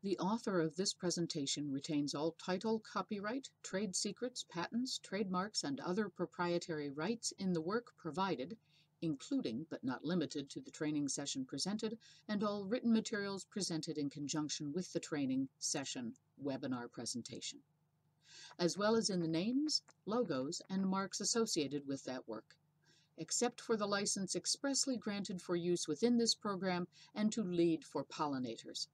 The author of this presentation retains all title, copyright, trade secrets, patents, trademarks, and other proprietary rights in the work provided, including but not limited to the training session presented, and all written materials presented in conjunction with the training session webinar presentation, as well as in the names, logos, and marks associated with that work, except for the license expressly granted for use within this program and to lead for pollinators.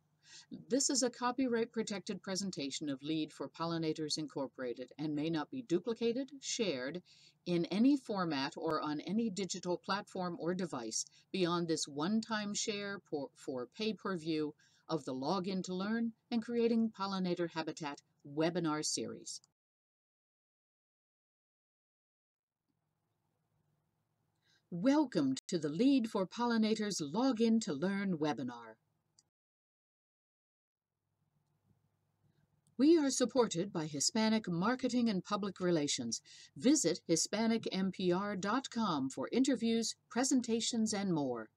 This is a copyright protected presentation of Lead for Pollinators Incorporated and may not be duplicated, shared in any format or on any digital platform or device beyond this one-time share for, for pay-per-view of the Login to Learn and Creating Pollinator Habitat webinar series. Welcome to the Lead for Pollinators Login to Learn webinar. We are supported by Hispanic Marketing and Public Relations. Visit HispanicMPR.com for interviews, presentations, and more.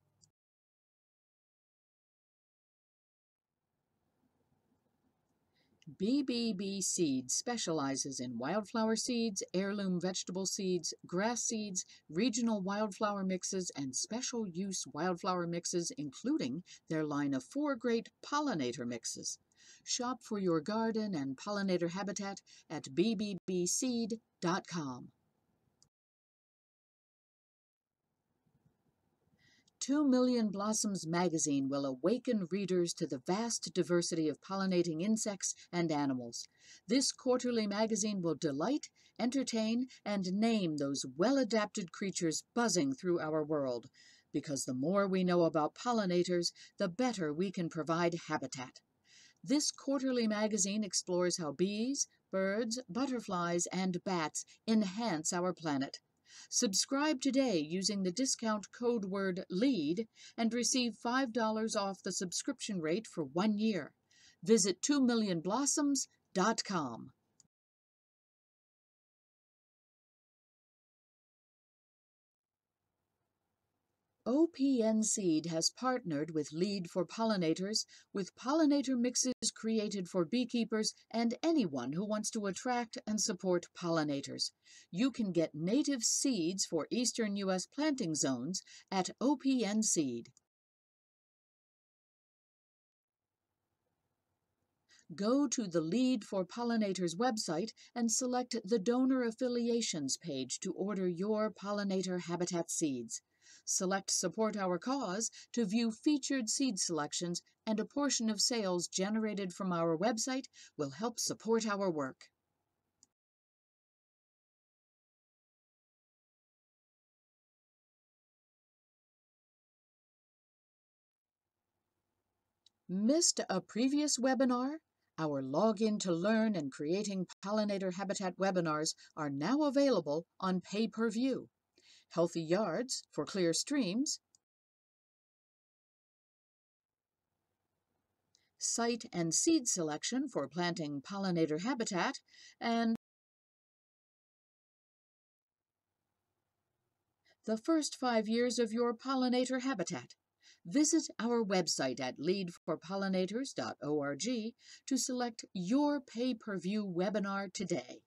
BBB Seeds specializes in wildflower seeds, heirloom vegetable seeds, grass seeds, regional wildflower mixes, and special use wildflower mixes, including their line of four great pollinator mixes. Shop for your garden and pollinator habitat at bbbseed.com. Two Million Blossoms magazine will awaken readers to the vast diversity of pollinating insects and animals. This quarterly magazine will delight, entertain, and name those well adapted creatures buzzing through our world, because the more we know about pollinators, the better we can provide habitat. This quarterly magazine explores how bees, birds, butterflies, and bats enhance our planet. Subscribe today using the discount code word LEAD and receive $5 off the subscription rate for one year. Visit 2millionblossoms.com. OPN Seed has partnered with Lead for Pollinators with pollinator mixes created for beekeepers and anyone who wants to attract and support pollinators. You can get native seeds for eastern U.S. planting zones at OPN Seed. Go to the Lead for Pollinators website and select the Donor Affiliations page to order your pollinator habitat seeds. Select Support Our Cause to view featured seed selections, and a portion of sales generated from our website will help support our work. Missed a previous webinar? Our Login to Learn and Creating Pollinator Habitat webinars are now available on pay-per-view healthy yards for clear streams, site and seed selection for planting pollinator habitat, and the first five years of your pollinator habitat. Visit our website at leadforpollinators.org to select your pay-per-view webinar today.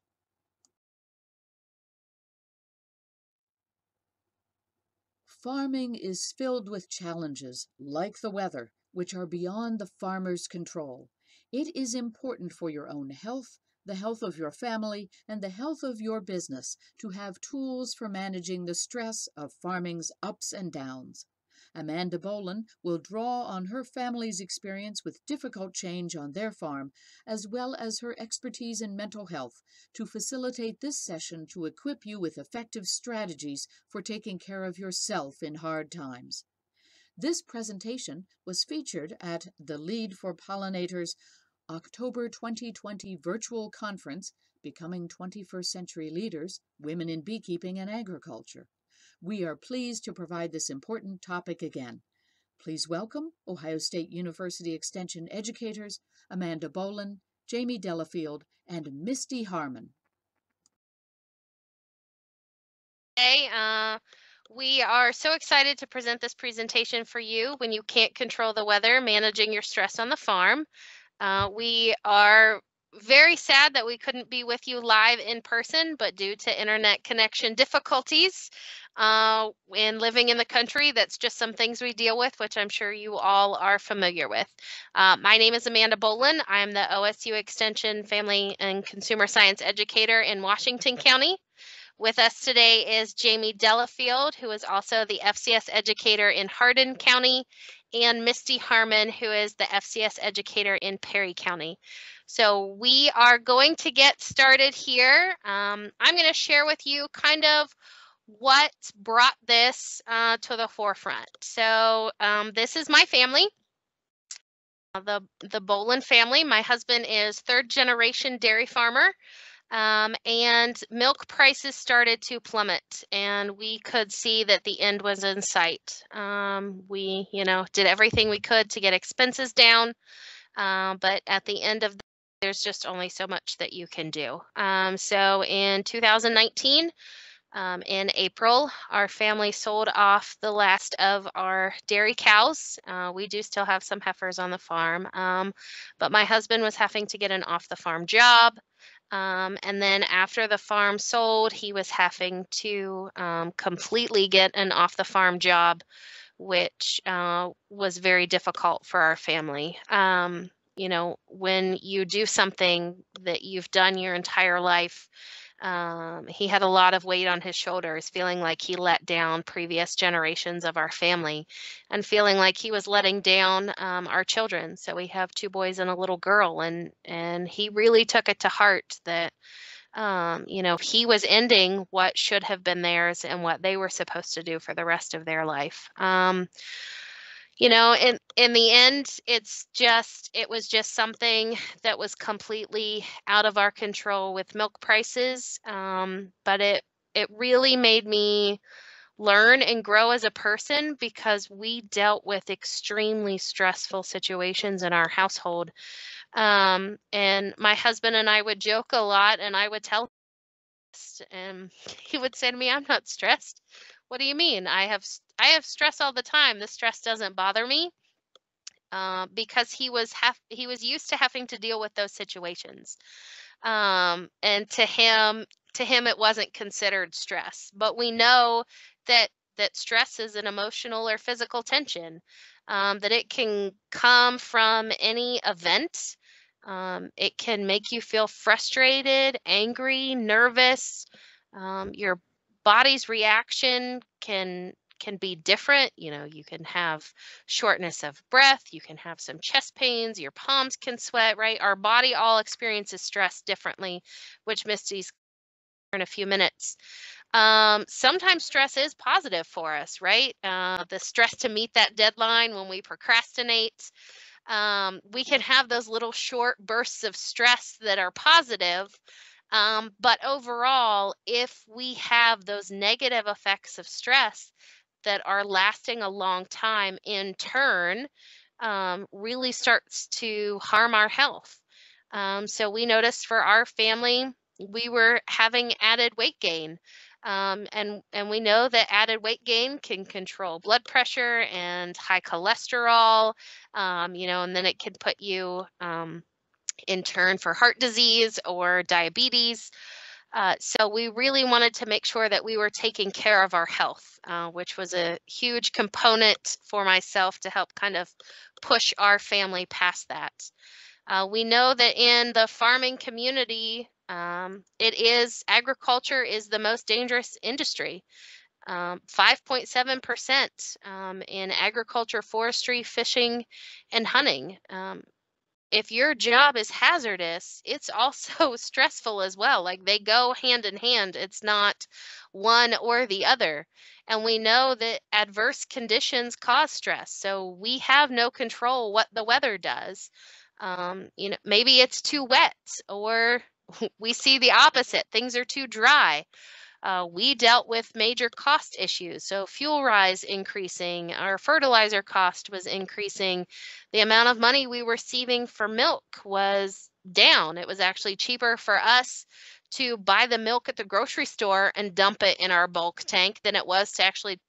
Farming is filled with challenges, like the weather, which are beyond the farmer's control. It is important for your own health, the health of your family, and the health of your business to have tools for managing the stress of farming's ups and downs. Amanda Bohlen will draw on her family's experience with difficult change on their farm, as well as her expertise in mental health, to facilitate this session to equip you with effective strategies for taking care of yourself in hard times. This presentation was featured at the Lead for Pollinators October 2020 virtual conference, Becoming 21st Century Leaders, Women in Beekeeping and Agriculture. We are pleased to provide this important topic again. Please welcome Ohio State University Extension educators Amanda Bohlen, Jamie Delafield, and Misty Harmon. Hey, uh, we are so excited to present this presentation for you when you can't control the weather, managing your stress on the farm. Uh, we are very sad that we couldn't be with you live in person, but due to internet connection difficulties uh, and living in the country, that's just some things we deal with, which I'm sure you all are familiar with. Uh, my name is Amanda Bohlen. I'm the OSU Extension Family and Consumer Science Educator in Washington County. With us today is Jamie Delafield, who is also the FCS educator in Hardin County, and Misty Harmon, who is the FCS educator in Perry County. So we are going to get started here. Um, I'm going to share with you kind of what brought this uh, to the forefront. So um, this is my family. Uh, the the Bohlen family. My husband is third generation dairy farmer. Um, and milk prices started to plummet, and we could see that the end was in sight. Um, we, you know, did everything we could to get expenses down, uh, but at the end of the, there's just only so much that you can do. Um, so in 2019, um, in April, our family sold off the last of our dairy cows. Uh, we do still have some heifers on the farm, um, but my husband was having to get an off the farm job. Um, and then after the farm sold, he was having to um, completely get an off the farm job, which uh, was very difficult for our family. Um, you know, when you do something that you've done your entire life, um, he had a lot of weight on his shoulders, feeling like he let down previous generations of our family and feeling like he was letting down um, our children. So we have two boys and a little girl, and, and he really took it to heart that. Um, you know, he was ending what should have been theirs and what they were supposed to do for the rest of their life. You know in in the end it's just it was just something that was completely out of our control with milk prices um, but it it really made me learn and grow as a person because we dealt with extremely stressful situations in our household. Um, and my husband and i would joke a lot and i would tell and he would say to me i'm not stressed what do you mean? I have I have stress all the time. The stress doesn't bother me. Uh, because he was he was used to having to deal with those situations. Um, and to him to him it wasn't considered stress. But we know that that stress is an emotional or physical tension. Um, that it can come from any event. Um, it can make you feel frustrated, angry, nervous. Um, your body's reaction can can be different. You know, you can have shortness of breath, you can have some chest pains, your palms can sweat, right? Our body all experiences stress differently, which Misty's in a few minutes. Um, sometimes stress is positive for us, right? Uh, the stress to meet that deadline when we procrastinate. Um, we can have those little short bursts of stress that are positive, um, but overall, if we have those negative effects of stress that are lasting a long time, in turn, um, really starts to harm our health. Um, so we noticed for our family, we were having added weight gain. Um, and and we know that added weight gain can control blood pressure and high cholesterol, um, you know, and then it can put you um, in turn for heart disease or diabetes. Uh, so we really wanted to make sure that we were taking care of our health, uh, which was a huge component for myself to help kind of push our family past that. Uh, we know that in the farming community, um, it is agriculture is the most dangerous industry. 5.7% um, um, in agriculture, forestry, fishing, and hunting. If your job is hazardous, it's also stressful as well. Like they go hand in hand. It's not one or the other. And we know that adverse conditions cause stress. So we have no control what the weather does. Um, you know, maybe it's too wet or we see the opposite. Things are too dry uh, we dealt with major cost issues. So fuel rise increasing, our fertilizer cost was increasing. The amount of money we were receiving for milk was down. It was actually cheaper for us to buy the milk at the grocery store and dump it in our bulk tank than it was to actually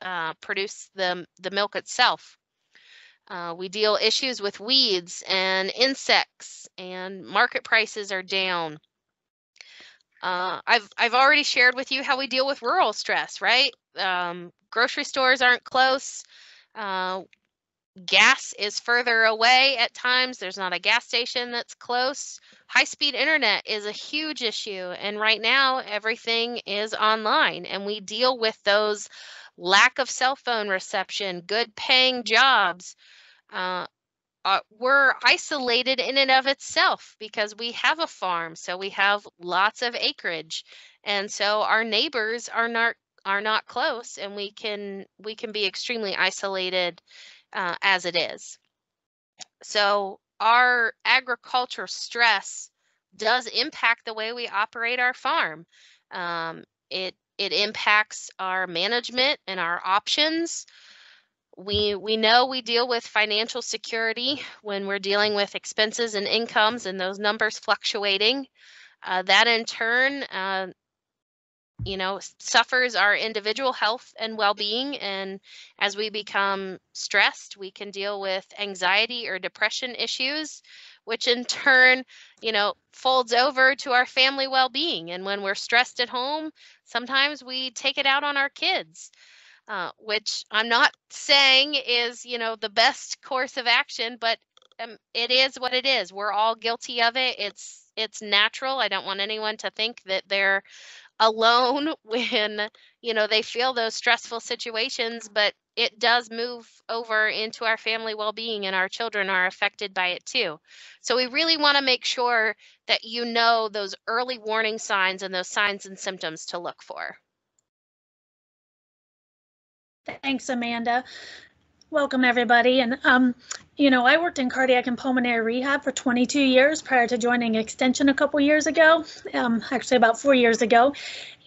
uh, produce the, the milk itself. Uh, we deal issues with weeds and insects, and market prices are down. Uh, I've I've already shared with you how we deal with rural stress, right? Um, grocery stores aren't close. Uh, gas is further away at times. There's not a gas station that's close. High speed internet is a huge issue. And right now, everything is online, and we deal with those lack of cell phone reception, good paying jobs. Uh, uh, we're isolated in and of itself because we have a farm, so we have lots of acreage, and so our neighbors are not are not close, and we can we can be extremely isolated uh, as it is. So our agriculture stress does impact the way we operate our farm. Um, it it impacts our management and our options. We we know we deal with financial security when we're dealing with expenses and incomes and those numbers fluctuating. Uh, that in turn, uh, you know, suffers our individual health and well-being. And as we become stressed, we can deal with anxiety or depression issues which in turn, you know, folds over to our family well being. And when we're stressed at home, sometimes we take it out on our kids. Uh, which I'm not saying is, you know, the best course of action, but um, it is what it is. We're all guilty of it. It's it's natural. I don't want anyone to think that they're alone when you know they feel those stressful situations, but it does move over into our family well-being and our children are affected by it too. So we really want to make sure that you know those early warning signs and those signs and symptoms to look for. Thanks, Amanda. Welcome, everybody. And, um, you know, I worked in cardiac and pulmonary rehab for 22 years prior to joining Extension a couple years ago, um, actually about four years ago.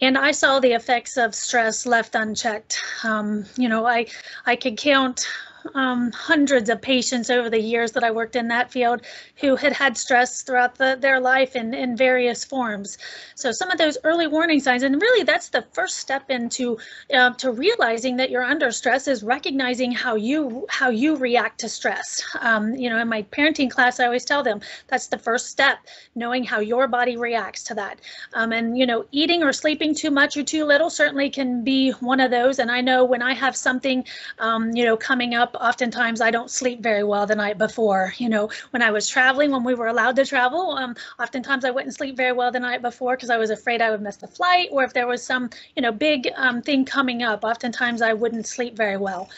And I saw the effects of stress left unchecked. Um, you know, I, I could count um, hundreds of patients over the years that I worked in that field who had had stress throughout the, their life in, in various forms. So some of those early warning signs, and really that's the first step into uh, to realizing that you're under stress is recognizing how you how you react to stress. Um, you know, in my parenting class, I always tell them that's the first step, knowing how your body reacts to that. Um, and you know, eating or sleeping too much or too little certainly can be one of those. And I know when I have something, um, you know, coming up oftentimes I don't sleep very well the night before. You know, when I was traveling, when we were allowed to travel, um, oftentimes I wouldn't sleep very well the night before because I was afraid I would miss the flight or if there was some, you know, big um, thing coming up, oftentimes I wouldn't sleep very well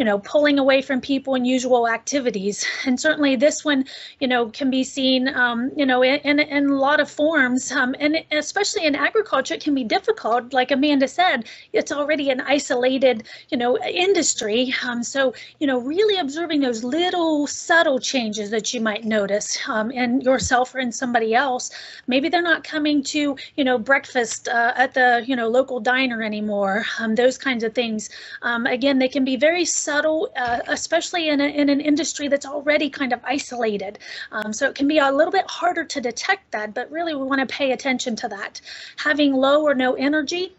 you know, pulling away from people and usual activities. And certainly this one, you know, can be seen, um, you know, in, in, a lot of forms. Um, and especially in agriculture, it can be difficult. Like Amanda said, it's already an isolated, you know, industry. Um, so, you know, really observing those little subtle changes that you might notice um, in yourself or in somebody else. Maybe they're not coming to, you know, breakfast uh, at the, you know, local diner anymore. Um, those kinds of things. Um, again, they can be very subtle, uh, especially in, a, in an industry that's already kind of isolated. Um, so it can be a little bit harder to detect that, but really we want to pay attention to that. Having low or no energy,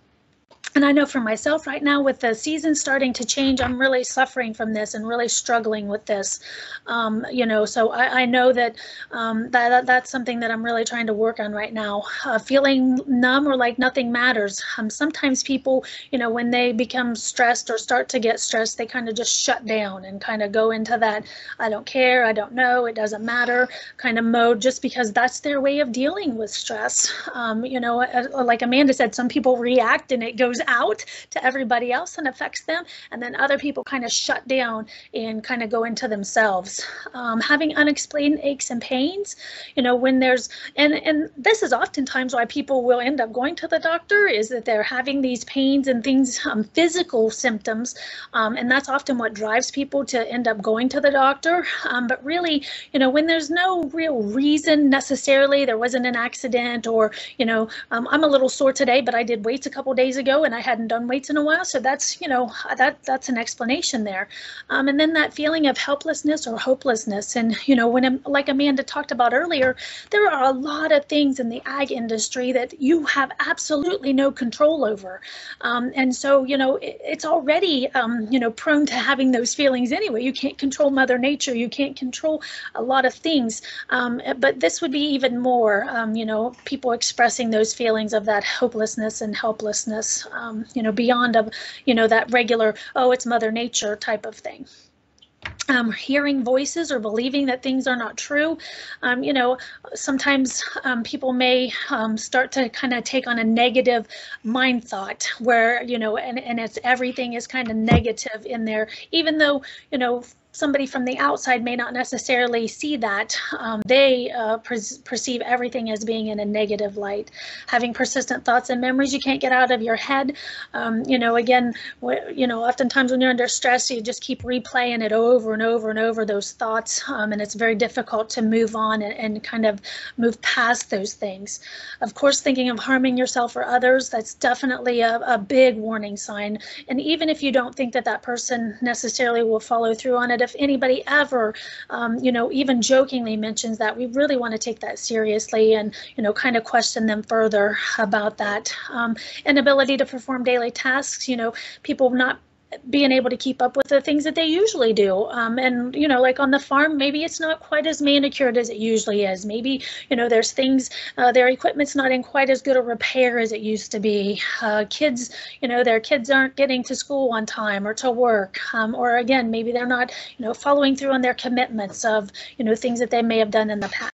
and I know for myself right now, with the season starting to change, I'm really suffering from this and really struggling with this. Um, you know, so I, I know that, um, that, that that's something that I'm really trying to work on right now. Uh, feeling numb or like nothing matters. Um, sometimes people, you know, when they become stressed or start to get stressed, they kind of just shut down and kind of go into that I don't care, I don't know, it doesn't matter kind of mode, just because that's their way of dealing with stress. Um, you know, like Amanda said, some people react and it goes out to everybody else and affects them. And then other people kind of shut down and kind of go into themselves. Um, having unexplained aches and pains, you know, when there's, and, and this is oftentimes why people will end up going to the doctor is that they're having these pains and things, um, physical symptoms. Um, and that's often what drives people to end up going to the doctor. Um, but really, you know, when there's no real reason necessarily, there wasn't an accident or, you know, um, I'm a little sore today, but I did weights a couple days ago and and I hadn't done weights in a while. So that's, you know, that that's an explanation there. Um, and then that feeling of helplessness or hopelessness. And, you know, when, like Amanda talked about earlier, there are a lot of things in the ag industry that you have absolutely no control over. Um, and so, you know, it, it's already, um, you know, prone to having those feelings anyway. You can't control Mother Nature. You can't control a lot of things. Um, but this would be even more, um, you know, people expressing those feelings of that hopelessness and helplessness, um, you know, beyond of, you know, that regular, oh, it's Mother Nature type of thing. Um, hearing voices or believing that things are not true. Um, you know, sometimes um, people may um, start to kind of take on a negative mind thought where, you know, and, and it's everything is kind of negative in there, even though, you know, somebody from the outside may not necessarily see that. Um, they uh, per perceive everything as being in a negative light. Having persistent thoughts and memories you can't get out of your head. Um, you know, again, you know, oftentimes when you're under stress, you just keep replaying it over and over and over those thoughts, um, and it's very difficult to move on and, and kind of move past those things. Of course, thinking of harming yourself or others, that's definitely a, a big warning sign. And even if you don't think that that person necessarily will follow through on it, if anybody ever, um, you know, even jokingly mentions that, we really want to take that seriously and, you know, kind of question them further about that. Um, inability to perform daily tasks, you know, people not being able to keep up with the things that they usually do. Um, and, you know, like on the farm, maybe it's not quite as manicured as it usually is. Maybe, you know, there's things, uh, their equipment's not in quite as good a repair as it used to be. Uh, kids, you know, their kids aren't getting to school on time or to work. Um, or again, maybe they're not, you know, following through on their commitments of, you know, things that they may have done in the past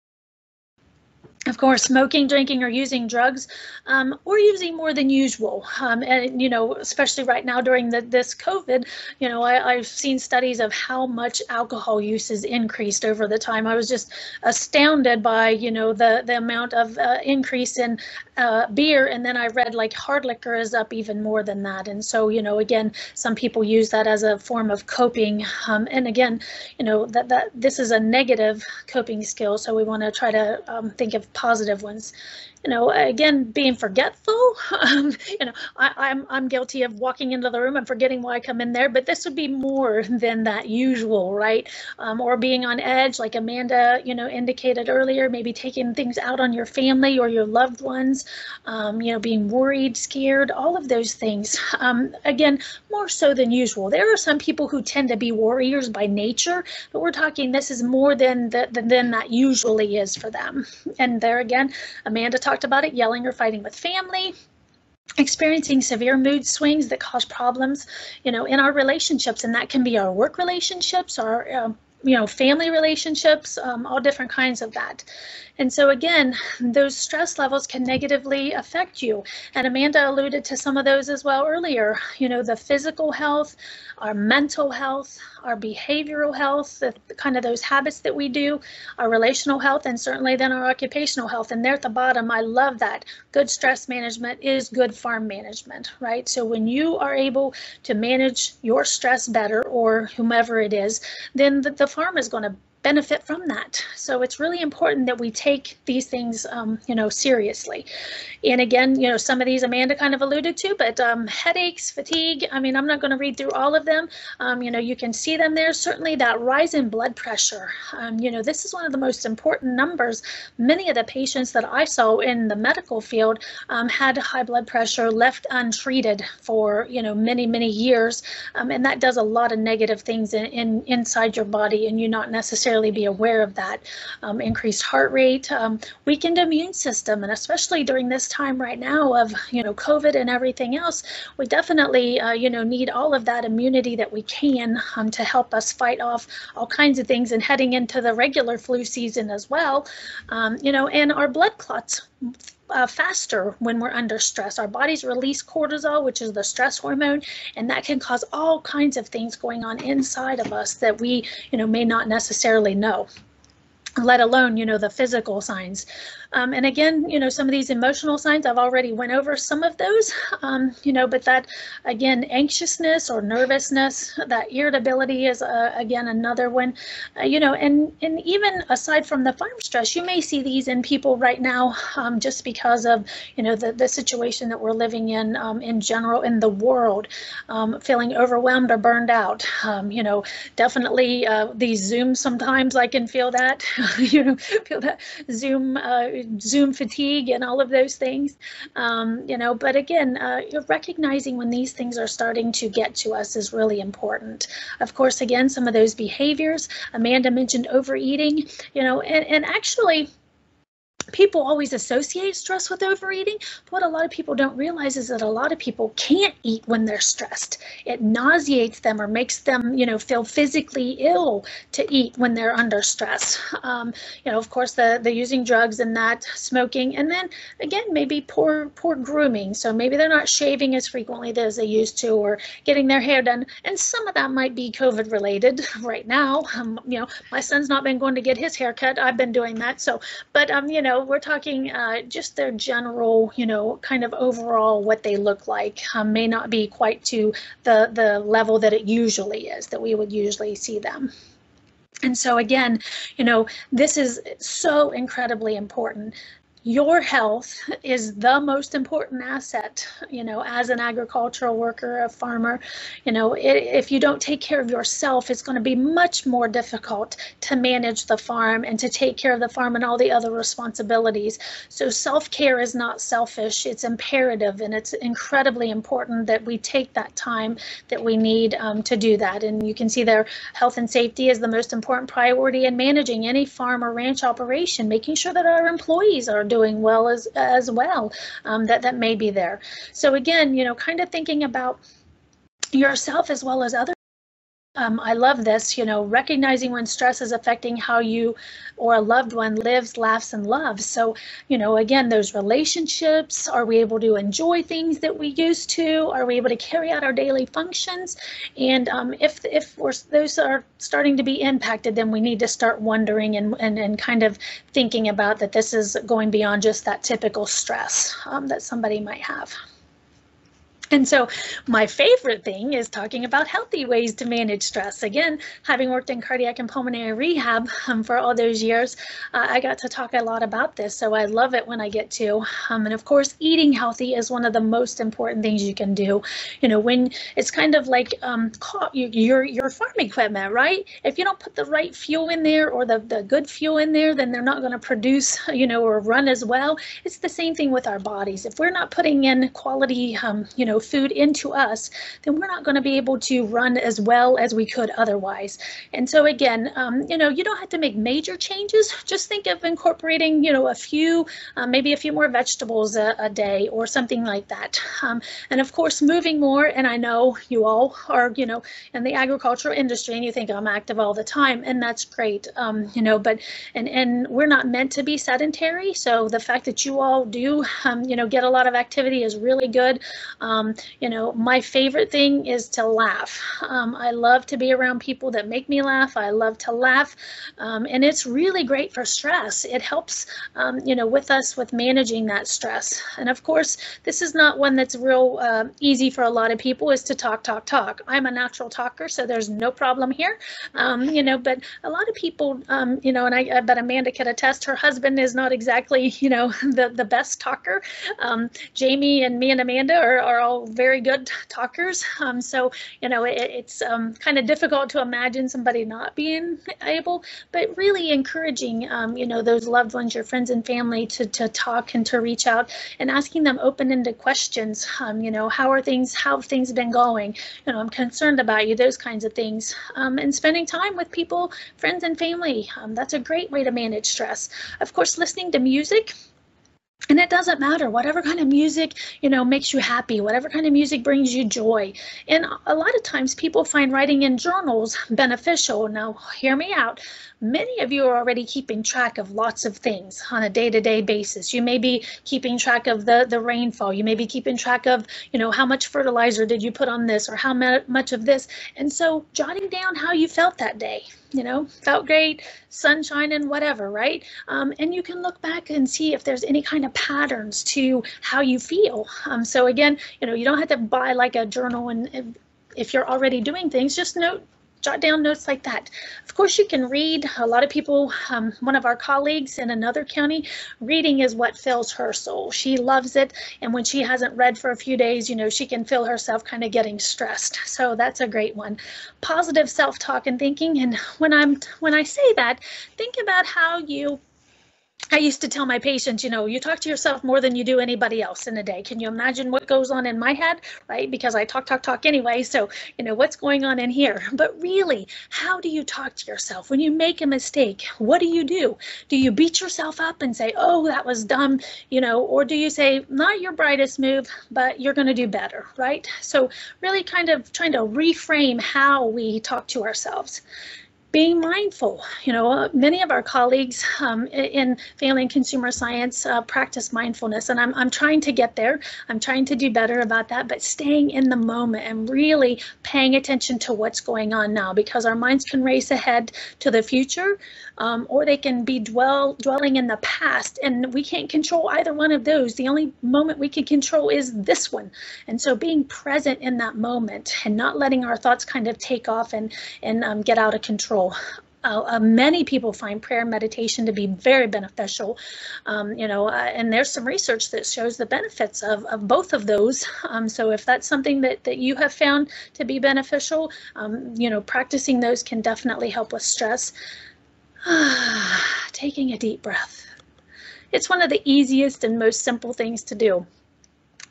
of course, smoking, drinking, or using drugs, um, or using more than usual. Um, and, you know, especially right now during the, this COVID, you know, I, have seen studies of how much alcohol use has increased over the time. I was just astounded by, you know, the, the amount of uh, increase in uh, beer. And then I read like hard liquor is up even more than that. And so, you know, again, some people use that as a form of coping. Um, and again, you know, that, that this is a negative coping skill. So we want to try to um, think of positive ones you know, again, being forgetful. Um, you know, I, am I'm, I'm guilty of walking into the room and forgetting why I come in there, but this would be more than that usual, right? Um, or being on edge, like Amanda, you know, indicated earlier, maybe taking things out on your family or your loved ones. Um, you know, being worried, scared, all of those things. Um, again, more so than usual. There are some people who tend to be warriors by nature, but we're talking this is more than the, than, than that usually is for them. And there again, Amanda talked talked about it, yelling or fighting with family, experiencing severe mood swings that cause problems, you know, in our relationships, and that can be our work relationships, our um, you know, family relationships, um, all different kinds of that. And so again, those stress levels can negatively affect you. And Amanda alluded to some of those as well earlier. You know, the physical health, our mental health, our behavioral health, the, kind of those habits that we do, our relational health, and certainly then our occupational health. And there at the bottom, I love that. Good stress management is good farm management, right? So when you are able to manage your stress better or whomever it is, then the, the farm is going to benefit from that. So it's really important that we take these things, um, you know, seriously. And again, you know, some of these Amanda kind of alluded to, but um, headaches, fatigue, I mean, I'm not going to read through all of them. Um, you know, you can see them there. Certainly that rise in blood pressure. Um, you know, this is one of the most important numbers. Many of the patients that I saw in the medical field um, had high blood pressure left untreated for, you know, many, many years. Um, and that does a lot of negative things in, in inside your body and you're not necessarily necessarily be aware of that. Um, increased heart rate, um, weakened immune system, and especially during this time right now of, you know, COVID and everything else, we definitely, uh, you know, need all of that immunity that we can um, to help us fight off all kinds of things and heading into the regular flu season as well. Um, you know, and our blood clots uh, faster when we're under stress. Our bodies release cortisol, which is the stress hormone, and that can cause all kinds of things going on inside of us that we, you know, may not necessarily know. let alone you know the physical signs um, and again you know some of these emotional signs i've already went over some of those um, you know but that again anxiousness or nervousness that irritability is uh, again another one. Uh, you know and and even aside from the farm stress you may see these in people right now um, just because of you know the, the situation that we're living in um, in general in the world um, feeling overwhelmed or burned out. Um, you know definitely uh, these zooms sometimes i can feel that you know, feel that Zoom uh, Zoom fatigue and all of those things. Um, you know, but again, uh, recognizing when these things are starting to get to us is really important. Of course, again, some of those behaviors. Amanda mentioned overeating. You know, and and actually people always associate stress with overeating. But what a lot of people don't realize is that a lot of people can't eat when they're stressed. It nauseates them or makes them, you know, feel physically ill to eat when they're under stress. Um, you know, of course, the the using drugs and that smoking, and then again, maybe poor poor grooming. So maybe they're not shaving as frequently as they used to, or getting their hair done. And some of that might be COVID related right now. Um, you know, my son's not been going to get his hair cut. I've been doing that. So, but um, you know we're talking uh, just their general, you know, kind of overall what they look like um, may not be quite to the, the level that it usually is, that we would usually see them. And so again, you know, this is so incredibly important your health is the most important asset you know as an agricultural worker a farmer you know if you don't take care of yourself it's going to be much more difficult to manage the farm and to take care of the farm and all the other responsibilities. So self-care is not selfish it's imperative and it's incredibly important that we take that time that we need um, to do that. And you can see there health and safety is the most important priority in managing any farm or ranch operation making sure that our employees are doing well as as well um, that that may be there. So again, you know, kind of thinking about yourself as well as others um, I love this, you know, recognizing when stress is affecting how you or a loved one lives, laughs, and loves. So, you know, again, those relationships, are we able to enjoy things that we used to? Are we able to carry out our daily functions? And um, if if those are starting to be impacted, then we need to start wondering and, and, and kind of thinking about that this is going beyond just that typical stress um, that somebody might have. And so my favorite thing is talking about healthy ways to manage stress. Again, having worked in cardiac and pulmonary rehab um, for all those years, uh, I got to talk a lot about this. So I love it when I get to. Um, and of course, eating healthy is one of the most important things you can do. You know, when it's kind of like um, your, your farm equipment, right? If you don't put the right fuel in there or the, the good fuel in there, then they're not going to produce, you know, or run as well. It's the same thing with our bodies. If we're not putting in quality, um, you know, food into us, then we're not going to be able to run as well as we could otherwise. And so again, um, you know, you don't have to make major changes. Just think of incorporating, you know, a few, uh, maybe a few more vegetables a, a day or something like that. Um, and of course, moving more. And I know you all are, you know, in the agricultural industry, and you think I'm active all the time, and that's great, um, you know. But and and we're not meant to be sedentary. So the fact that you all do, um, you know, get a lot of activity is really good. You know, my favorite thing is to laugh. Um, I love to be around people that make me laugh. I love to laugh. Um, and it's really great for stress. It helps, um, you know, with us with managing that stress. And of course, this is not one that's real uh, easy for a lot of people is to talk, talk, talk. I'm a natural talker, so there's no problem here. Um, you know, but a lot of people, you know, and I, I, bet Amanda can attest, her husband is not exactly, you know, the, the best talker. Jamie and me and Amanda are, are all very good talkers. Um, so, you know, it, it's um, kind of difficult to imagine somebody not being able, but really encouraging, um, you know, those loved ones, your friends and family to, to talk and to reach out and asking them open-ended questions. Um, you know, how are things, how have things been going? You know, I'm concerned about you, those kinds of things. Um, and spending time with people, friends and family. Um, that's a great way to manage stress. Of course, listening to music and it doesn't matter. Whatever kind of music you know makes you happy whatever kind of music brings you joy. And a lot of times people find writing in journals beneficial. Now hear me out many of you are already keeping track of lots of things on a day-to-day basis you may be keeping track of the the rainfall you may be keeping track of you know how much fertilizer did you put on this or how much of this and so jotting down how you felt that day you know, felt great, sunshine and whatever, right? Um, and you can look back and see if there's any kind of patterns to how you feel. Um, so again, you know, you don't have to buy like a journal and if you're already doing things, just note jot down notes like that. Of course, you can read. A lot of people, um, one of our colleagues in another county, reading is what fills her soul. She loves it. And when she hasn't read for a few days, you know, she can feel herself kind of getting stressed. So that's a great one. Positive self-talk and thinking. And when I'm when I say that, think about how you I used to tell my patients, you know, you talk to yourself more than you do anybody else in a day. Can you imagine what goes on in my head, right? Because I talk, talk, talk anyway. So, you know, what's going on in here? But really, how do you talk to yourself? When you make a mistake, what do you do? Do you beat yourself up and say, oh, that was dumb, you know, or do you say, not your brightest move, but you're going to do better, right? So, really kind of trying to reframe how we talk to ourselves being mindful. You know, uh, many of our colleagues um, in family and consumer science uh, practice mindfulness, and I'm, I'm trying to get there. I'm trying to do better about that, but staying in the moment and really paying attention to what's going on now because our minds can race ahead to the future um, or they can be dwell dwelling in the past, and we can't control either one of those. The only moment we can control is this one. And so being present in that moment and not letting our thoughts kind of take off and, and um, get out of control uh, uh, many people find prayer and meditation to be very beneficial. Um, you know, uh, and there's some research that shows the benefits of, of both of those. Um, so if that's something that, that you have found to be beneficial, um, you know, practicing those can definitely help with stress. Taking a deep breath. It's one of the easiest and most simple things to do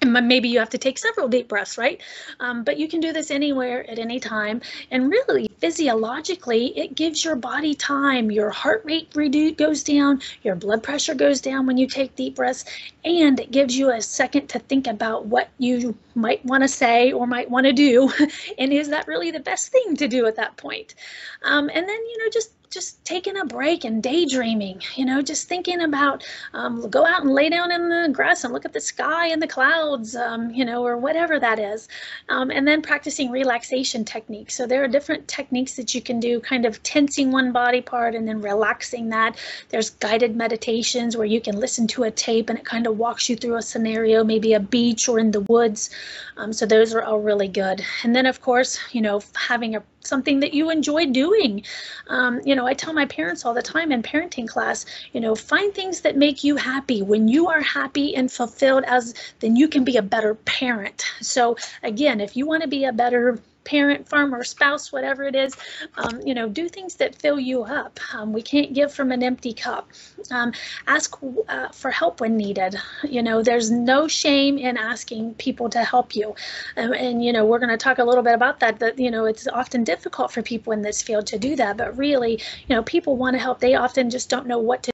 and maybe you have to take several deep breaths, right? Um, but you can do this anywhere at any time. And really, physiologically, it gives your body time. Your heart rate reduce, goes down, your blood pressure goes down when you take deep breaths, and it gives you a second to think about what you might want to say or might want to do. and is that really the best thing to do at that point? Um, and then, you know, just just taking a break and daydreaming, you know, just thinking about um, go out and lay down in the grass and look at the sky and the clouds, um, you know, or whatever that is. Um, and then practicing relaxation techniques. So there are different techniques that you can do, kind of tensing one body part and then relaxing that. There's guided meditations where you can listen to a tape and it kind of walks you through a scenario, maybe a beach or in the woods. Um, so those are all really good. And then, of course, you know, having a something that you enjoy doing. Um, you know, I tell my parents all the time in parenting class, you know, find things that make you happy. When you are happy and fulfilled as, then you can be a better parent. So again, if you want to be a better parent, farmer, spouse, whatever it is, um, you know, do things that fill you up. Um, we can't give from an empty cup. Um, ask uh, for help when needed. You know, there's no shame in asking people to help you. Um, and, you know, we're going to talk a little bit about that, that, you know, it's often difficult for people in this field to do that. But really, you know, people want to help. They often just don't know what to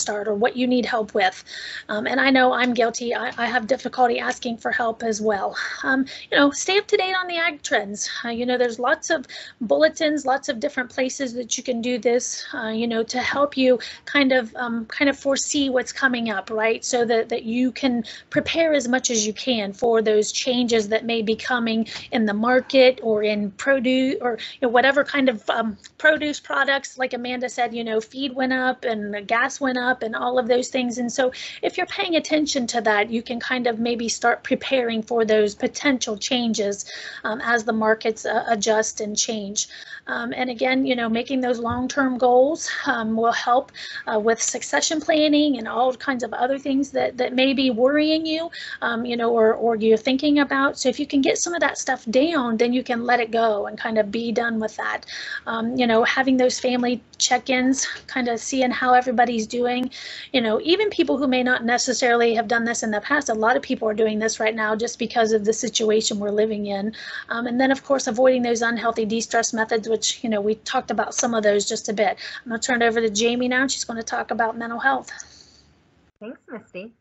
start or what you need help with. Um, and I know I'm guilty. I, I, have difficulty asking for help as well. Um, you know, stay up to date on the ag trends. Uh, you know, there's lots of bulletins, lots of different places that you can do this, uh, you know, to help you kind of um, kind of foresee what's coming up, right? So that, that you can prepare as much as you can for those changes that may be coming in the market or in produce or you know, whatever kind of um, produce products. Like Amanda said, you know, feed went up and gas went up up and all of those things. And so if you're paying attention to that, you can kind of maybe start preparing for those potential changes um, as the markets uh, adjust and change. Um, and again, you know, making those long-term goals um, will help uh, with succession planning and all kinds of other things that, that may be worrying you, um, you know, or, or you're thinking about. So if you can get some of that stuff down, then you can let it go and kind of be done with that. Um, you know, having those family check-ins, kind of seeing how everybody's doing. You know, even people who may not necessarily have done this in the past, a lot of people are doing this right now just because of the situation we're living in. Um, and then, of course, avoiding those unhealthy de-stress methods, which, you know, we talked about some of those just a bit. I'm going to turn it over to Jamie now. She's going to talk about mental health. Thanks, Misty.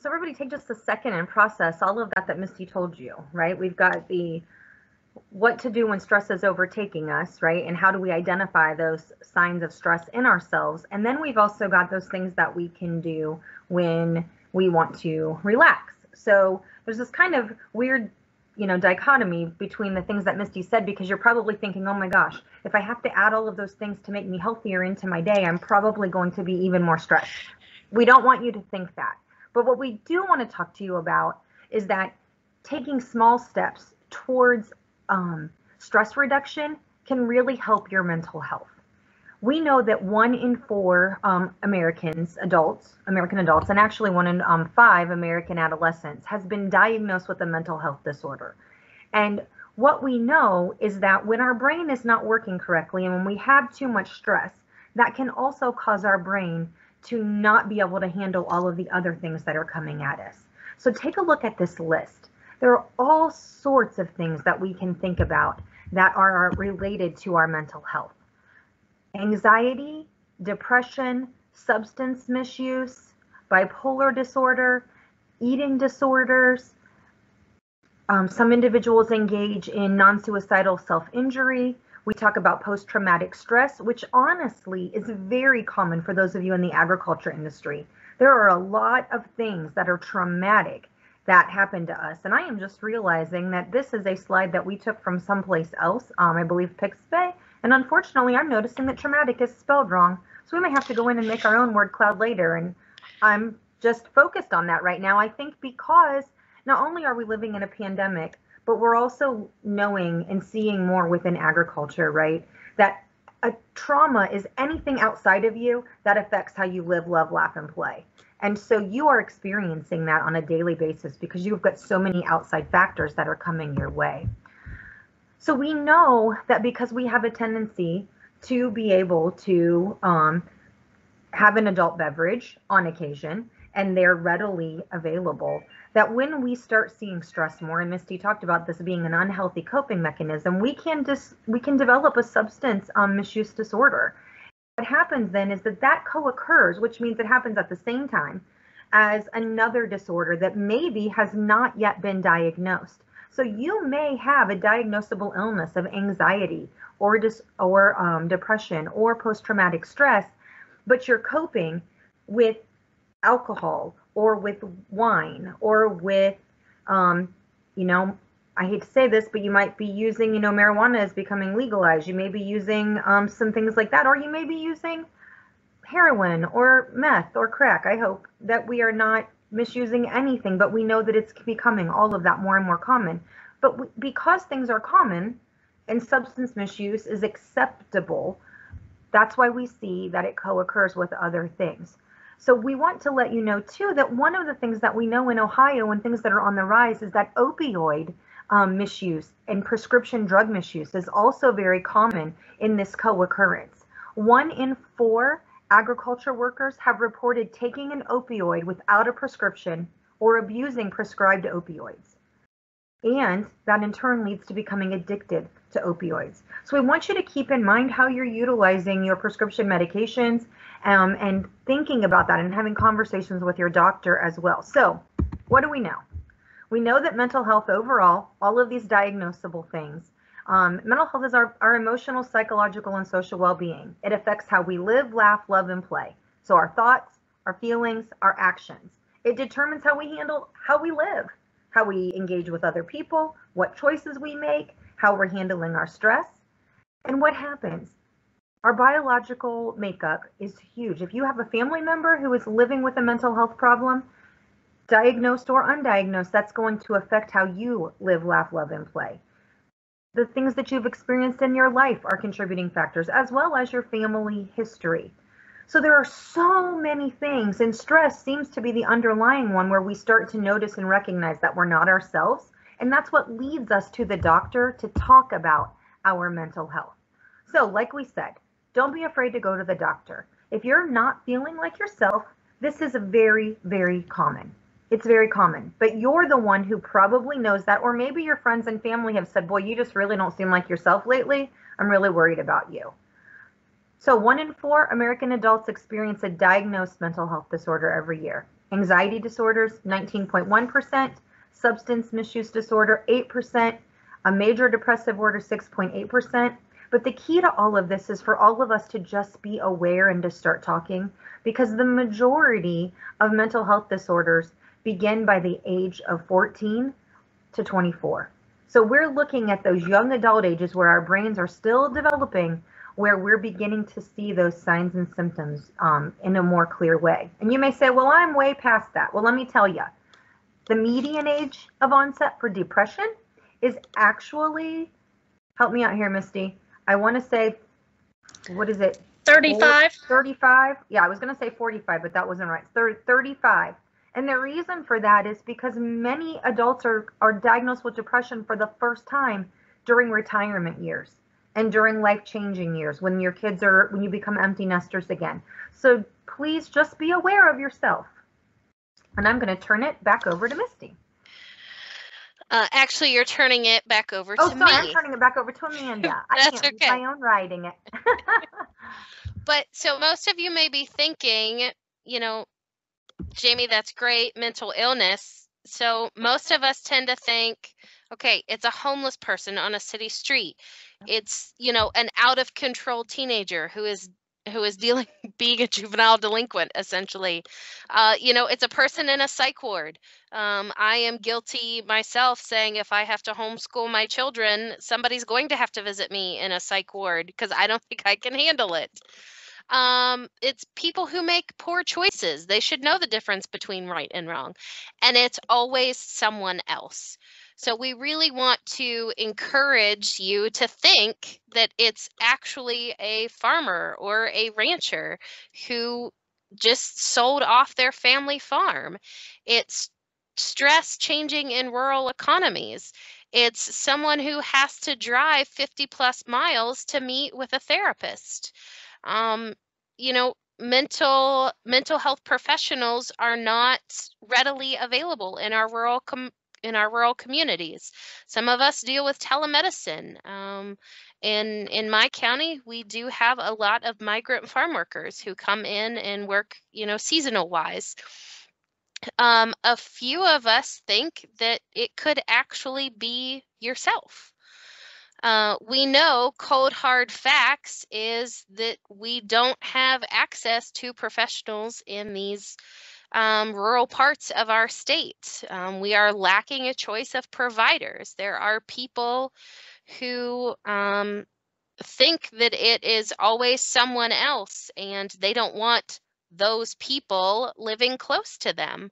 So everybody take just a second and process all of that that Misty told you, right? We've got the what to do when stress is overtaking us, right? And how do we identify those signs of stress in ourselves? And then we've also got those things that we can do when we want to relax. So there's this kind of weird you know, dichotomy between the things that Misty said because you're probably thinking, oh my gosh, if I have to add all of those things to make me healthier into my day, I'm probably going to be even more stressed. We don't want you to think that. But what we do want to talk to you about is that taking small steps towards um, stress reduction can really help your mental health. We know that one in four um, Americans, adults, American adults, and actually one in um, five American adolescents has been diagnosed with a mental health disorder. And what we know is that when our brain is not working correctly and when we have too much stress, that can also cause our brain to not be able to handle all of the other things that are coming at us. So take a look at this list. There are all sorts of things that we can think about that are related to our mental health. Anxiety, depression, substance misuse, bipolar disorder, eating disorders. Um, some individuals engage in non suicidal self injury. We talk about post traumatic stress, which honestly is very common for those of you in the agriculture industry. There are a lot of things that are traumatic that happened to us. And I am just realizing that this is a slide that we took from someplace else, um, I believe Pixabay. And unfortunately, I'm noticing that traumatic is spelled wrong. So we may have to go in and make our own word cloud later. And I'm just focused on that right now. I think because not only are we living in a pandemic, but we're also knowing and seeing more within agriculture, right? That a trauma is anything outside of you that affects how you live, love, laugh, and play. And so you are experiencing that on a daily basis because you've got so many outside factors that are coming your way. So we know that because we have a tendency to be able to um, have an adult beverage on occasion and they're readily available, that when we start seeing stress more, and Misty talked about this being an unhealthy coping mechanism, we can just we can develop a substance um, misuse disorder. What happens then is that that co-occurs, which means it happens at the same time as another disorder that maybe has not yet been diagnosed. So you may have a diagnosable illness of anxiety or dis- or um, depression or post-traumatic stress, but you're coping with alcohol or with wine or with, um, you know, I hate to say this, but you might be using, you know, marijuana is becoming legalized. You may be using um, some things like that, or you may be using heroin or meth or crack. I hope that we are not misusing anything, but we know that it's becoming all of that more and more common. But we, because things are common and substance misuse is acceptable, that's why we see that it co occurs with other things. So we want to let you know too that one of the things that we know in Ohio and things that are on the rise is that opioid um, misuse and prescription drug misuse is also very common in this co occurrence. One in four agriculture workers have reported taking an opioid without a prescription or abusing prescribed opioids. And that in turn leads to becoming addicted to opioids. So we want you to keep in mind how you're utilizing your prescription medications um, and thinking about that and having conversations with your doctor as well. So, what do we know? We know that mental health overall, all of these diagnosable things, um, mental health is our, our emotional, psychological, and social well being. It affects how we live, laugh, love, and play. So, our thoughts, our feelings, our actions. It determines how we handle how we live, how we engage with other people, what choices we make, how we're handling our stress, and what happens. Our biological makeup is huge. If you have a family member who is living with a mental health problem, diagnosed or undiagnosed, that's going to affect how you live, laugh, love, and play. The things that you've experienced in your life are contributing factors, as well as your family history. So there are so many things, and stress seems to be the underlying one where we start to notice and recognize that we're not ourselves. And that's what leads us to the doctor to talk about our mental health. So, like we said, don't be afraid to go to the doctor. If you're not feeling like yourself, this is very, very common. It's very common, but you're the one who probably knows that, or maybe your friends and family have said, Boy, you just really don't seem like yourself lately. I'm really worried about you. So, one in four American adults experience a diagnosed mental health disorder every year. Anxiety disorders, 19.1%, substance misuse disorder, 8%, a major depressive order, 6.8%. But the key to all of this is for all of us to just be aware and to start talking because the majority of mental health disorders begin by the age of 14 to 24. So we're looking at those young adult ages where our brains are still developing, where we're beginning to see those signs and symptoms um, in a more clear way. And you may say, well, I'm way past that. Well, let me tell you, the median age of onset for depression is actually, help me out here, Misty. I want to say, what is it? 35. 35. Yeah, I was going to say 45, but that wasn't right. 30, 35. And the reason for that is because many adults are, are diagnosed with depression for the first time during retirement years and during life changing years when your kids are, when you become empty nesters again. So please just be aware of yourself. And I'm going to turn it back over to Misty. Uh, actually, you're turning it back over Oh, to sorry, me. I'm turning it back over to Amanda. I That's can't okay. my own writing it. But so most of you may be thinking, you know, Jamie, that's great, mental illness. So most of us tend to think, okay, it's a homeless person on a city street. It's, you know, an out of control teenager who is who is dealing being a juvenile delinquent essentially uh, you know it's a person in a psych ward um, i am guilty myself saying if i have to homeschool my children somebody's going to have to visit me in a psych ward because i don't think i can handle it um, it's people who make poor choices. They should know the difference between right and wrong. And it's always someone else. So we really want to encourage you to think that it's actually a farmer or a rancher who just sold off their family farm. It's stress changing in rural economies. It's someone who has to drive 50 plus miles to meet with a therapist um, you know mental mental health professionals are not readily available in our rural com- in our rural communities. Some of us deal with telemedicine um, in in my county we do have a lot of migrant farm workers who come in and work you know seasonal wise. Um, a few of us think that it could actually be yourself uh, we know cold hard facts is that we don't have access to professionals in these um, rural parts of our state. Um, we are lacking a choice of providers. There are people who um, think that it is always someone else and they don't want those people living close to them.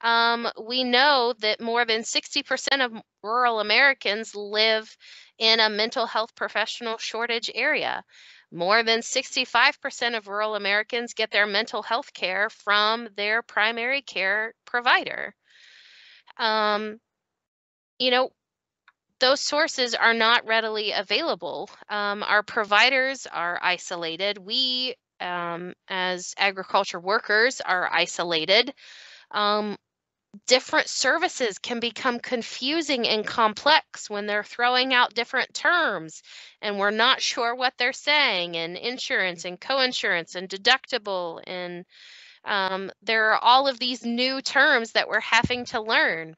Um, we know that more than 60% of rural Americans live in a mental health professional shortage area. More than 65% of rural Americans get their mental health care from their primary care provider. Um, you know, those sources are not readily available. Um, our providers are isolated. We, um, as agriculture workers, are isolated. Um, different services can become confusing and complex when they're throwing out different terms and we're not sure what they're saying and insurance and co-insurance and deductible and um, there are all of these new terms that we're having to learn.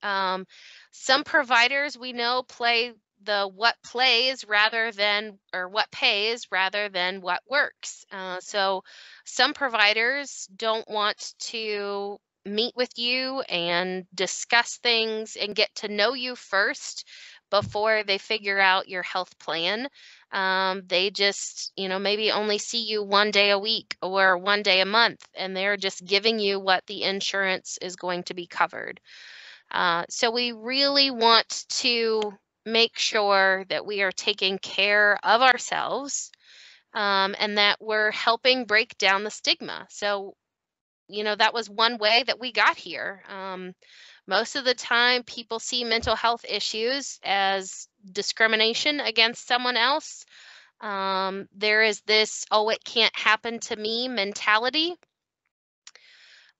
Um, some providers we know play the what plays rather than or what pays rather than what works. Uh, so some providers don't want to meet with you and discuss things and get to know you first before they figure out your health plan. Um, they just, you know, maybe only see you one day a week or one day a month, and they're just giving you what the insurance is going to be covered. Uh, so we really want to make sure that we are taking care of ourselves um, and that we're helping break down the stigma. So you know that was one way that we got here. Um, most of the time people see mental health issues as discrimination against someone else. Um, there is this oh it can't happen to me mentality.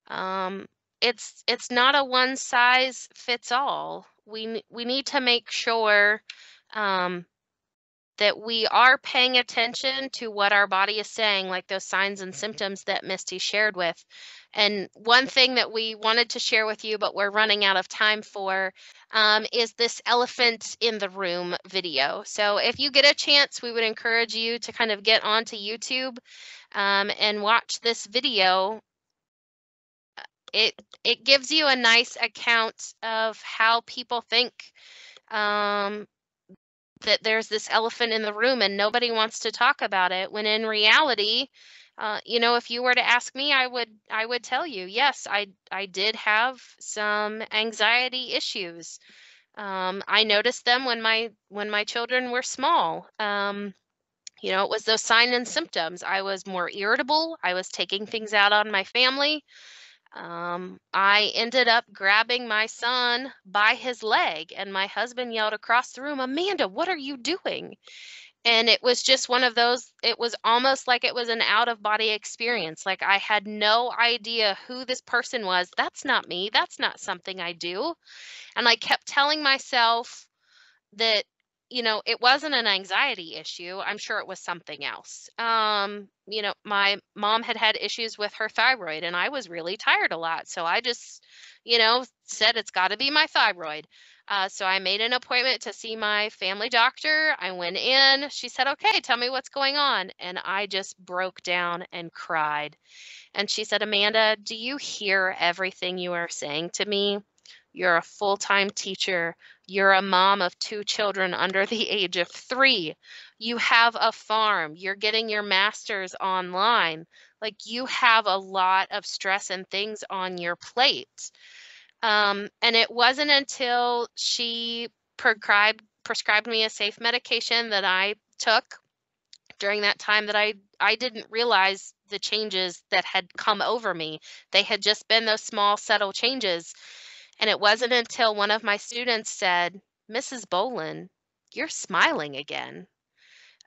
Um, it's it's not a one size fits all we we need to make sure um, that we are paying attention to what our body is saying, like those signs and symptoms that Misty shared with. And one thing that we wanted to share with you, but we're running out of time for, um, is this elephant in the room video. So if you get a chance, we would encourage you to kind of get onto YouTube um, and watch this video. It it gives you a nice account of how people think um, that there's this elephant in the room and nobody wants to talk about it when in reality uh, you know if you were to ask me i would i would tell you yes i i did have some anxiety issues. Um, i noticed them when my when my children were small. Um, you know it was those signs and symptoms. I was more irritable. I was taking things out on my family um, I ended up grabbing my son by his leg, and my husband yelled across the room, Amanda, what are you doing? And it was just one of those, it was almost like it was an out of body experience. Like I had no idea who this person was. That's not me. That's not something I do. And I kept telling myself that you know, it wasn't an anxiety issue. I'm sure it was something else. Um, you know, my mom had had issues with her thyroid and I was really tired a lot. So I just, you know, said it's got to be my thyroid. Uh, so I made an appointment to see my family doctor. I went in. She said, okay, tell me what's going on. And I just broke down and cried. And she said, Amanda, do you hear everything you are saying to me? You're a full time teacher. You're a mom of two children under the age of three. You have a farm. You're getting your master's online. Like you have a lot of stress and things on your plate. Um, and it wasn't until she prescribed prescribed me a safe medication that I took during that time that I I didn't realize the changes that had come over me. They had just been those small subtle changes and it wasn't until one of my students said, Mrs. Bohlen, you're smiling again.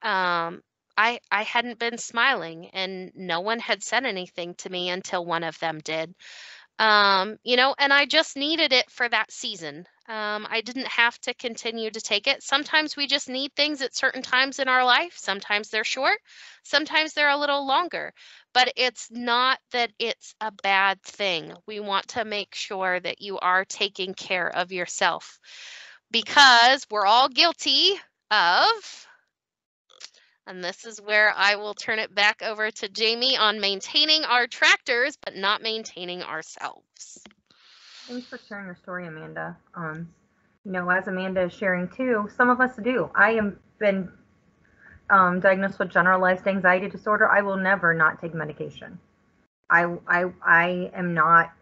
Um, I, I hadn't been smiling and no one had said anything to me until one of them did. Um, you know, and I just needed it for that season. Um, I didn't have to continue to take it. Sometimes we just need things at certain times in our life. Sometimes they're short, sometimes they're a little longer but it's not that it's a bad thing. We want to make sure that you are taking care of yourself because we're all guilty of, and this is where I will turn it back over to Jamie on maintaining our tractors, but not maintaining ourselves. Thanks for sharing your story, Amanda. Um, you know, as Amanda is sharing too, some of us do. I am been um, diagnosed with generalized anxiety disorder, I will never not take medication. I, I, I am not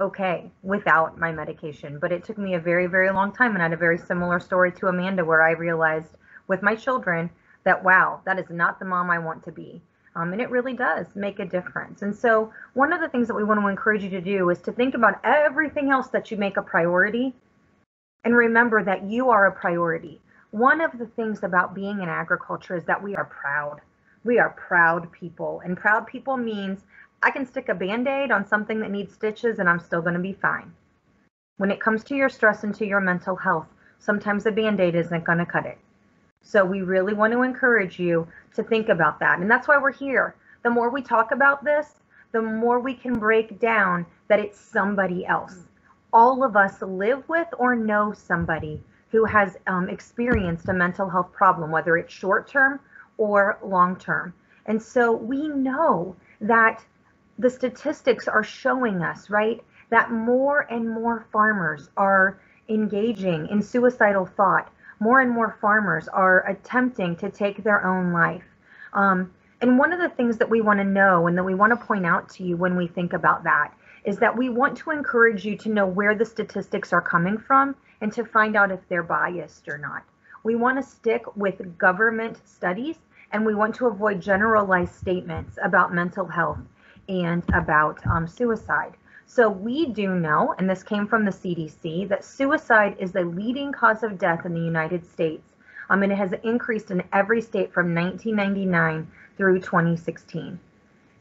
okay without my medication, but it took me a very, very long time. And I had a very similar story to Amanda where I realized with my children that, wow, that is not the mom I want to be. Um, and it really does make a difference. And so, one of the things that we want to encourage you to do is to think about everything else that you make a priority and remember that you are a priority. One of the things about being in agriculture is that we are proud. We are proud people. And proud people means I can stick a band aid on something that needs stitches and I'm still going to be fine. When it comes to your stress and to your mental health, sometimes a band aid isn't going to cut it. So we really want to encourage you to think about that. And that's why we're here. The more we talk about this, the more we can break down that it's somebody else. All of us live with or know somebody who has um, experienced a mental health problem, whether it's short term or long term. And so we know that the statistics are showing us, right, that more and more farmers are engaging in suicidal thought. More and more farmers are attempting to take their own life. Um, and one of the things that we want to know and that we want to point out to you when we think about that is that we want to encourage you to know where the statistics are coming from and to find out if they're biased or not. We want to stick with government studies and we want to avoid generalized statements about mental health and about um, suicide. So we do know, and this came from the CDC, that suicide is the leading cause of death in the United States. Um, and it has increased in every state from 1999 through 2016.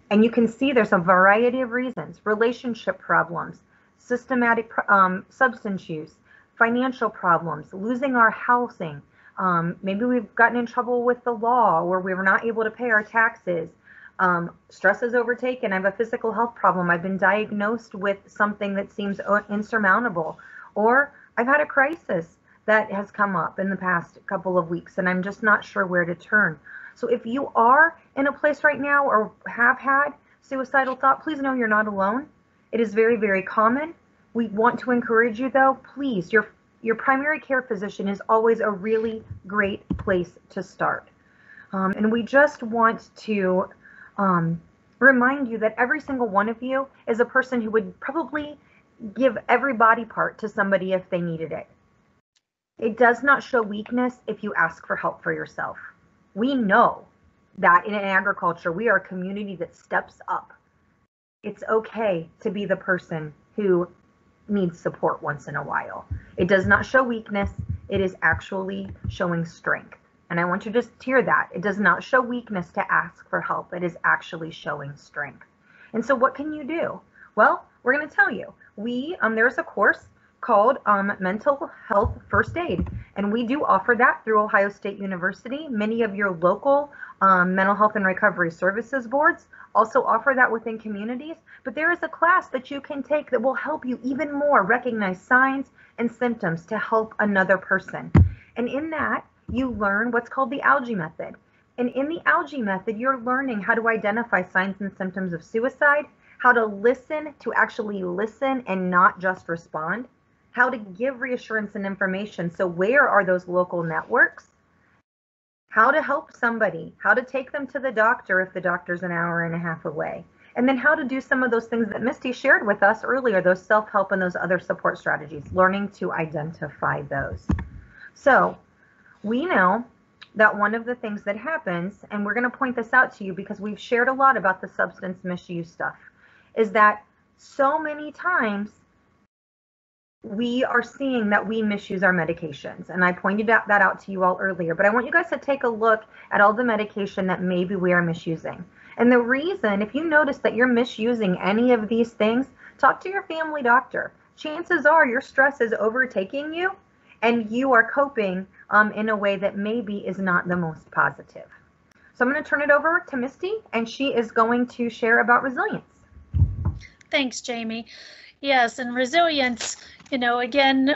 And you can see there's a variety of reasons relationship problems, systematic um, substance use, financial problems, losing our housing. Um, maybe we've gotten in trouble with the law or we were not able to pay our taxes. Um, stress has overtaken. I have a physical health problem. I've been diagnosed with something that seems insurmountable. Or I've had a crisis that has come up in the past couple of weeks and I'm just not sure where to turn. So if you are in a place right now or have had suicidal thought, please know you're not alone. It is very, very common. We want to encourage you though, please, your your primary care physician is always a really great place to start. Um, and we just want to um, remind you that every single one of you is a person who would probably give every body part to somebody if they needed it. It does not show weakness if you ask for help for yourself. We know that in agriculture, we are a community that steps up. It's okay to be the person who needs support once in a while. It does not show weakness, it is actually showing strength. And I want you to just hear that. It does not show weakness to ask for help, it is actually showing strength. And so, what can you do? Well, we're going to tell you. We um, there's a course called um, Mental Health First Aid, and we do offer that through Ohio State University. Many of your local um, mental health and recovery services boards also offer that within communities. But there is a class that you can take that will help you even more recognize signs and symptoms to help another person. And in that, you learn what's called the ALGEE method. And in the ALGEE method, you're learning how to identify signs and symptoms of suicide, how to listen to actually listen and not just respond, how to give reassurance and information. So, where are those local networks? How to help somebody, how to take them to the doctor if the doctor's an hour and a half away. And then how to do some of those things that Misty shared with us earlier, those self help and those other support strategies, learning to identify those. So, we know that one of the things that happens, and we're going to point this out to you because we've shared a lot about the substance misuse stuff, is that so many times we are seeing that we misuse our medications. And I pointed out that out to you all earlier, but I want you guys to take a look at all the medication that maybe we are misusing. And the reason, if you notice that you're misusing any of these things, talk to your family doctor. Chances are your stress is overtaking you and you are coping um, in a way that maybe is not the most positive. So I'm going to turn it over to Misty and she is going to share about resilience. Thanks, Jamie. Yes, and resilience, you know, again,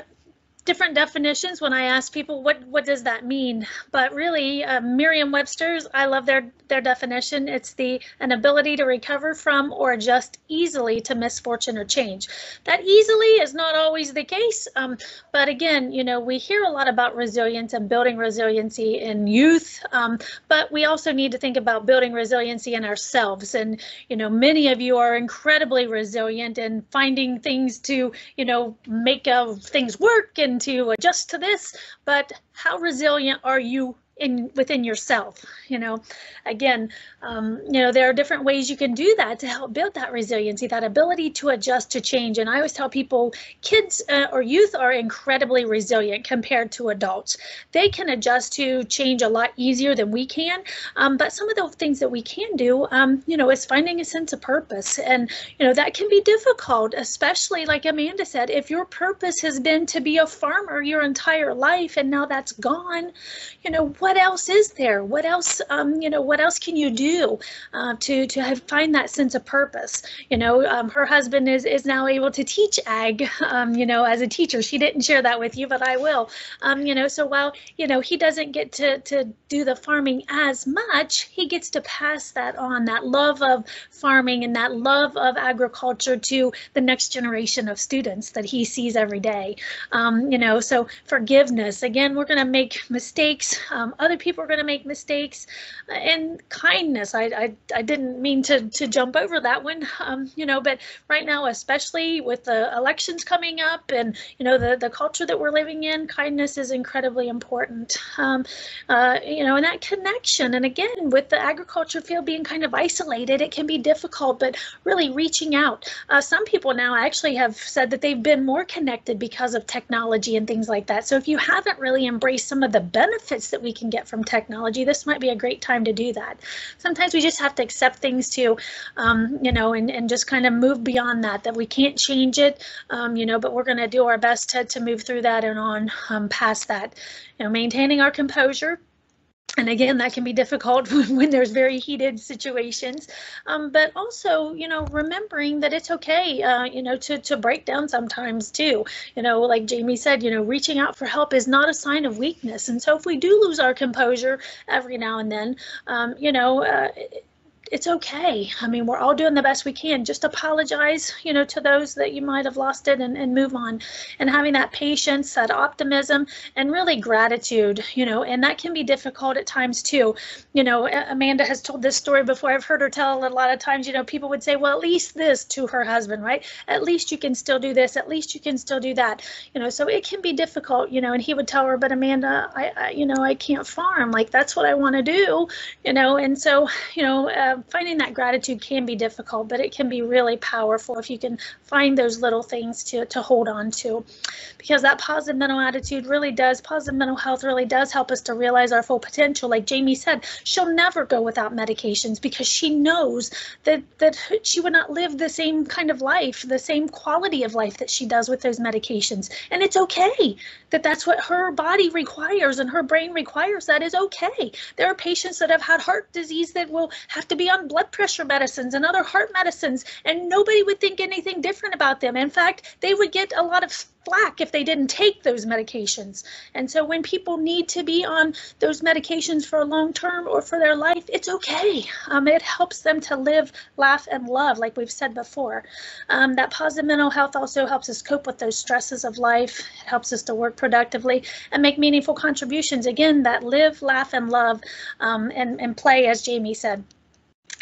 different definitions when I ask people what what does that mean. But really, uh, Merriam-Webster's, I love their their definition. It's the an ability to recover from or adjust easily to misfortune or change. That easily is not always the case. Um, but again, you know, we hear a lot about resilience and building resiliency in youth. Um, but we also need to think about building resiliency in ourselves. And you know, many of you are incredibly resilient and finding things to you know make things work and to adjust to this, but how resilient are you in within yourself you know? Again um, you know there are different ways you can do that to help build that resiliency that ability to adjust to change. And i always tell people kids uh, or youth are incredibly resilient compared to adults. They can adjust to change a lot easier than we can um, but some of the things that we can do um, you know is finding a sense of purpose. And you know that can be difficult especially like amanda said if your purpose has been to be a farmer your entire life and now that's gone you know what else is there? What else, um, you know, what else can you do uh, to to have, find that sense of purpose? You know, um, her husband is is now able to teach ag, um, you know, as a teacher. She didn't share that with you, but I will. Um, you know, so while you know he doesn't get to to do the farming as much, he gets to pass that on, that love of farming and that love of agriculture to the next generation of students that he sees every day. Um, you know, so forgiveness. Again, we're going to make mistakes. Um, other people are going to make mistakes and kindness. I, I, I didn't mean to, to jump over that one, um, you know, but right now, especially with the elections coming up and, you know, the, the culture that we're living in, kindness is incredibly important. Um, uh, you know, and that connection. And again, with the agriculture field being kind of isolated, it can be difficult, but really reaching out. Uh, some people now actually have said that they've been more connected because of technology and things like that. So if you haven't really embraced some of the benefits that we can get from technology, this might be a great time to do that. Sometimes we just have to accept things too, um, you know, and, and just kind of move beyond that, that we can't change it, um, you know, but we're going to do our best to, to move through that and on um, past that. You know, maintaining our composure, and again that can be difficult when there's very heated situations. Um, but also you know remembering that it's okay uh, you know to to break down sometimes too. You know like jamie said you know reaching out for help is not a sign of weakness. And so if we do lose our composure every now and then um, you know uh, it's okay. I mean, we're all doing the best we can. Just apologize, you know, to those that you might have lost it and, and move on. And having that patience, that optimism, and really gratitude, you know, and that can be difficult at times too. You know, Amanda has told this story before. I've heard her tell a lot of times, you know, people would say, well, at least this to her husband, right? At least you can still do this. At least you can still do that. You know, so it can be difficult, you know, and he would tell her, but Amanda, I, I you know, I can't farm. Like, that's what I want to do, you know, and so, you know, uh, Um, finding that gratitude can be difficult, but it can be really powerful if you can find those little things to, to hold on to. Because that positive mental attitude really does, positive mental health really does help us to realize our full potential. Like Jamie said, she'll never go without medications because she knows that, that she would not live the same kind of life, the same quality of life that she does with those medications. And it's okay that that's what her body requires and her brain requires. That is okay. There are patients that have had heart disease that will have to be on blood pressure medicines and other heart medicines, and nobody would think anything different about them. In fact, they would get a lot of flack if they didn't take those medications. And so when people need to be on those medications for a long term or for their life, it's okay. Um, it helps them to live, laugh, and love, like we've said before. Um, that positive mental health also helps us cope with those stresses of life. It helps us to work productively and make meaningful contributions. Again, that live, laugh, and love um, and, and play, as Jamie said.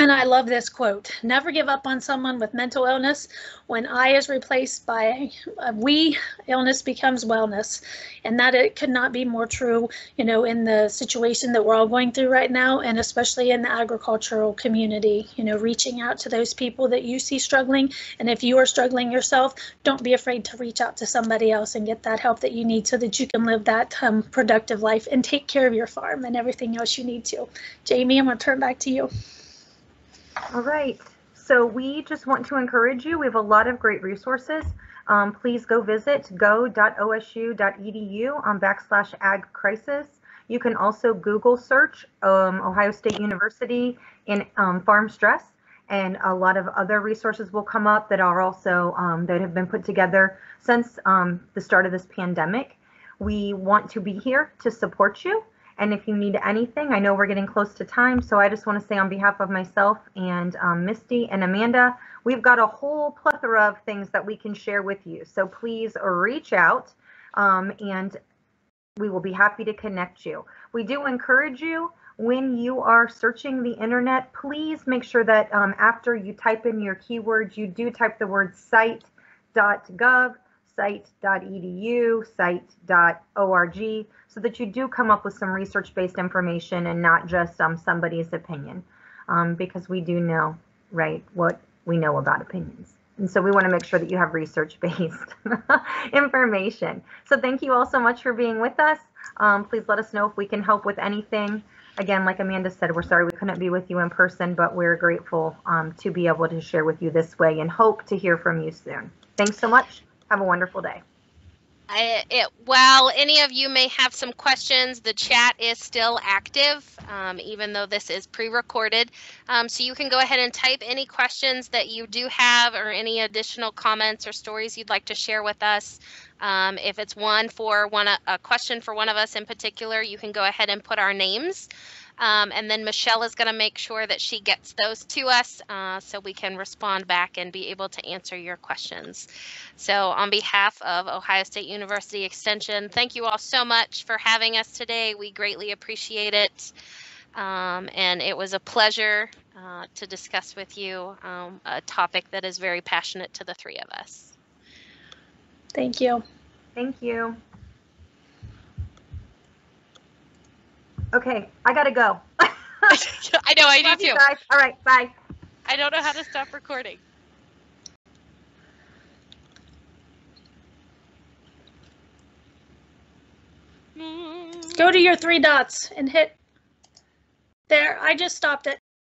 And I love this quote Never give up on someone with mental illness. When I is replaced by we, illness becomes wellness. And that it could not be more true, you know, in the situation that we're all going through right now, and especially in the agricultural community, you know, reaching out to those people that you see struggling. And if you are struggling yourself, don't be afraid to reach out to somebody else and get that help that you need so that you can live that um, productive life and take care of your farm and everything else you need to. Jamie, I'm going to turn back to you. All right. So we just want to encourage you. We have a lot of great resources. Um, please go visit go.osu.edu on backslash ag crisis. You can also Google search um, Ohio State University in um, farm stress and a lot of other resources will come up that are also um, that have been put together since um, the start of this pandemic. We want to be here to support you. And if you need anything, I know we're getting close to time, so I just want to say on behalf of myself and um, Misty and Amanda, we've got a whole plethora of things that we can share with you. So please reach out um, and we will be happy to connect you. We do encourage you when you are searching the internet, please make sure that um, after you type in your keywords, you do type the word site.gov site.edu, site.org, so that you do come up with some research-based information and not just um, somebody's opinion, um, because we do know, right, what we know about opinions. And so we want to make sure that you have research-based information. So thank you all so much for being with us. Um, please let us know if we can help with anything. Again, like Amanda said, we're sorry we couldn't be with you in person, but we're grateful um, to be able to share with you this way and hope to hear from you soon. Thanks so much. Have a wonderful day. I, it, while any of you may have some questions, the chat is still active, um, even though this is pre-recorded. Um, so you can go ahead and type any questions that you do have or any additional comments or stories you'd like to share with us. Um, if it's one for one a question for one of us in particular, you can go ahead and put our names. Um, and then Michele is going to make sure that she gets those to us uh, so we can respond back and be able to answer your questions. So on behalf of Ohio State University Extension, thank you all so much for having us today. We greatly appreciate it. Um, and it was a pleasure uh, to discuss with you um, a topic that is very passionate to the three of us. Thank you. Thank you. Okay, I gotta go. I know, I Love do too. guys. All right, bye. I don't know how to stop recording. Go to your three dots and hit there. I just stopped it.